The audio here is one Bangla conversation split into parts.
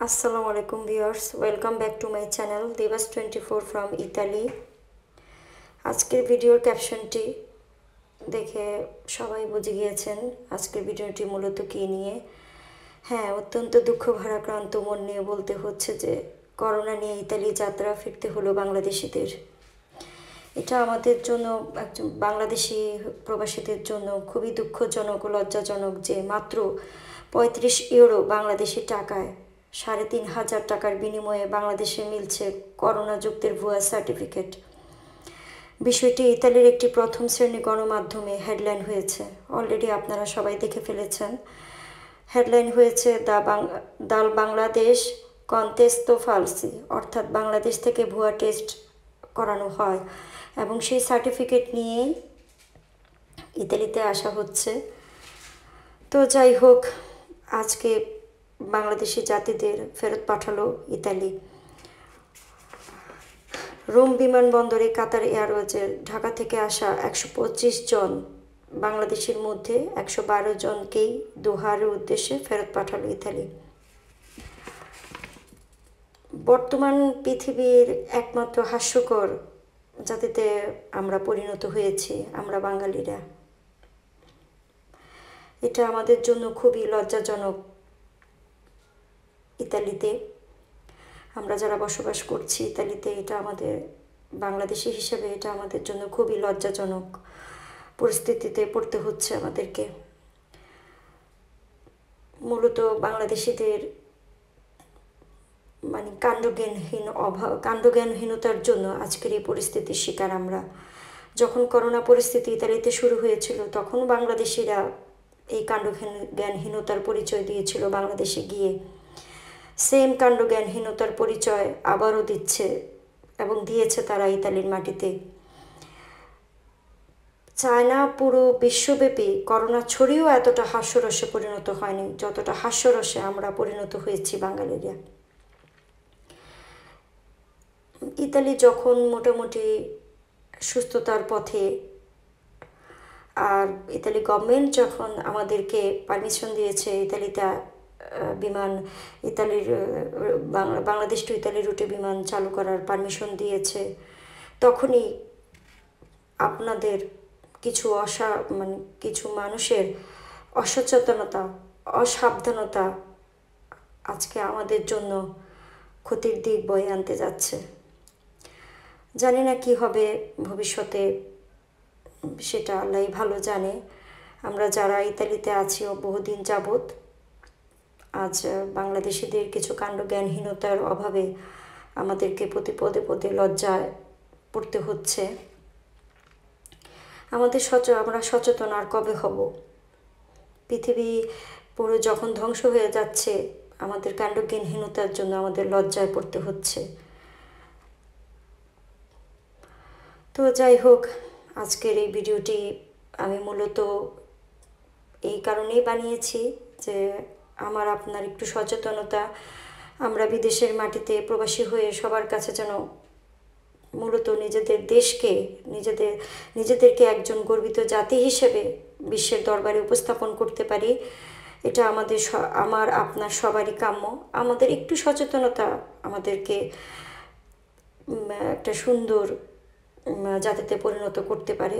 আসসালামু আলাইকুম viewers welcome back to my channel Dibas twenty four from Italy আজকের ভিডিওর ক্যাপশনটি দেখে সবাই বুঝে গিয়েছেন আজকের ভিডিওটি মূলত কী নিয়ে। হ্যাঁ অত্যন্ত দুঃখ ভারাক্রান্ত মন নিয়ে বলতে হচ্ছে যে, করোনা নিয়ে ইতালি যাত্রা ফিরতে হলো বাংলাদেশিদের। এটা আমাদের জন্য একজন বাংলাদেশি প্রবাসীদের জন্য খুবই দুঃখজনক লজ্জাজনক যে মাত্র পঁয়ত্রিশ ইউরো বাংলাদেশি টাকায় সাড়ে তিন হাজার টাকার বিনিময়ে বাংলাদেশে মিলছে করোনা যুক্তের ভুয়া সার্টিফিকেট। বিষয়টি ইতালির একটি প্রথম শ্রেণি গণমাধ্যমে হেডলাইন হয়েছে। অলরেডি আপনারা সবাই দেখে ফেলেছেন। হেডলাইন হয়েছে দা দাল বাংলাদেশ কন্তেস্তো ফালসি, অর্থাৎ বাংলাদেশ থেকে ভুয়া টেস্ট করানো হয় এবং সেই সার্টিফিকেট নিয়েই ইতালিতে আসা হচ্ছে। তো যাই হোক, আজকে বাংলাদেশি জাতিদের ফেরত পাঠালো ইতালি। রোম বিমানবন্দরে কাতার এয়ারওয়েজের ঢাকা থেকে আসা একশো পঁচিশ জন বাংলাদেশের মধ্যে একশো বারো জনকেই দোহারের উদ্দেশ্যে ফেরত পাঠালো ইতালি। বর্তমান পৃথিবীর একমাত্র হাস্যকর জাতিতে আমরা পরিণত হয়েছি, আমরা বাঙালিরা। এটা আমাদের জন্য খুবই লজ্জাজনক ইতালিতে। আমরা যারা বসবাস করছি ইতালিতে এটা আমাদের, বাংলাদেশি হিসেবে এটা আমাদের জন্য খুবই লজ্জাজনক পরিস্থিতিতে পড়তে হচ্ছে আমাদেরকে। মূলত বাংলাদেশিদের মানে কাণ্ডজ্ঞানহীন অভাব, কাণ্ডজ্ঞানহীনতার জন্য আজকের এই পরিস্থিতির শিকার আমরা। যখন করোনা পরিস্থিতি ইতালিতে শুরু হয়েছিল, তখন বাংলাদেশিরা এই কাণ্ডজ্ঞানহীনতার পরিচয় দিয়েছিল বাংলাদেশে গিয়ে। সেম কাণ্ডজ্ঞানহীনতার পরিচয় আবারও দিচ্ছে এবং দিয়েছে তারা ইতালির মাটিতে। চায়না পুরো বিশ্বব্যাপী করোনা ছড়িয়েও এতটা হাস্যরসে পরিণত হয়নি, যতটা হাস্যরসে আমরা পরিণত হয়েছি বাঙালিরা। ইতালি যখন মোটামুটি সুস্থতার পথে, আর ইতালি গভর্নমেন্ট যখন আমাদেরকে পারমিশন দিয়েছে ইতালিতে বিমান ইতালির বাংলাদেশ টু ইতালি রুটে বিমান চালু করার পারমিশন দিয়েছে। তখনই আপনাদের কিছু অসা মানে কিছু মানুষের অসচেতনতা, অসাবধানতা আজকে আমাদের জন্য ক্ষতির দিক বয়ে আনতে যাচ্ছে। জানি না কি হবে ভবিষ্যতে, সেটা আল্লাহ ভালো জানে। আমরা যারা ইতালিতে আছি বহুদিন যাবৎ আজ বাংলাদেশিদের কিছু কাণ্ড জ্ঞানহীনতার অভাবে আমাদেরকে প্রতি পদে পদে লজ্জায় পড়তে হচ্ছে। আমাদের সচ, আমরা সচেতন আর কবে হব? পৃথিবী পুরো যখন ধ্বংস হয়ে যাচ্ছে, আমাদের কাণ্ডজ্ঞানহীনতার জন্য আমাদের লজ্জায় পড়তে হচ্ছে। তো যাই হোক, আজকের এই ভিডিওটি আমি মূলত এই কারণেই বানিয়েছি যে আমার আপনার একটু সচেতনতা। আমরা বিদেশের মাটিতে প্রবাসী হয়ে সবার কাছে যেন মূলত নিজেদের দেশকে, নিজেদের, নিজেদেরকে একজন গর্বিত জাতি হিসেবে বিশ্বের দরবারে উপস্থাপন করতে পারি, এটা আমাদের আমার, আপনার সবারই কাম্য। আমাদের একটু সচেতনতা আমাদেরকে একটা সুন্দর জাতিতে পরিণত করতে পারে।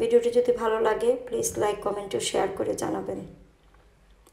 ভিডিওটি যদি ভালো লাগে প্লিজ লাইক কমেন্ট ও শেয়ার করে জানাবেন।